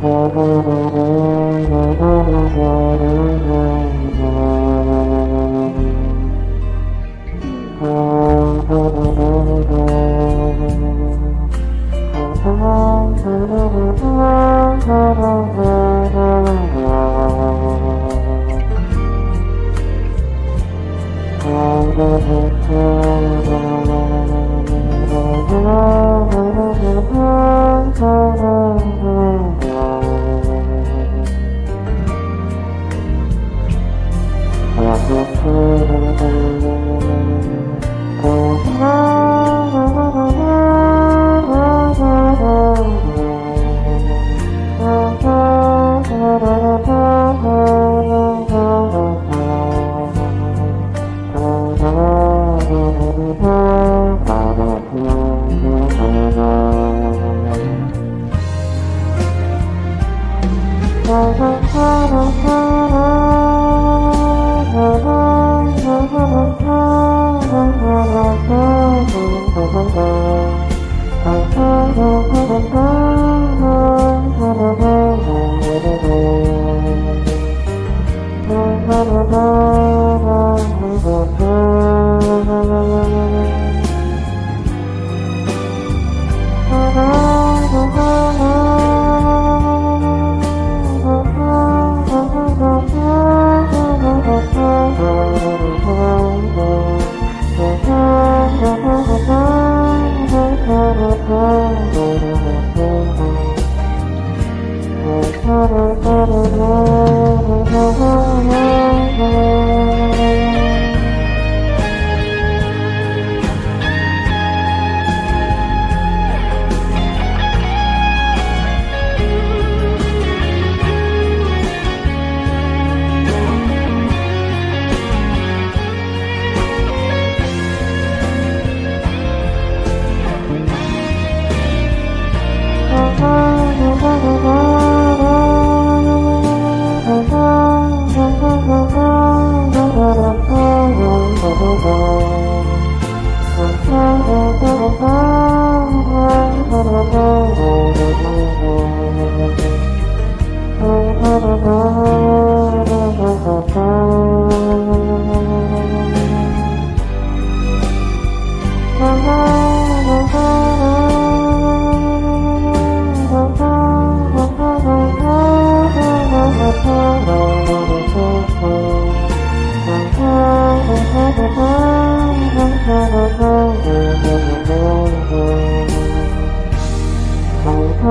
Oh, Oh, Oh, oh, oh, Oh,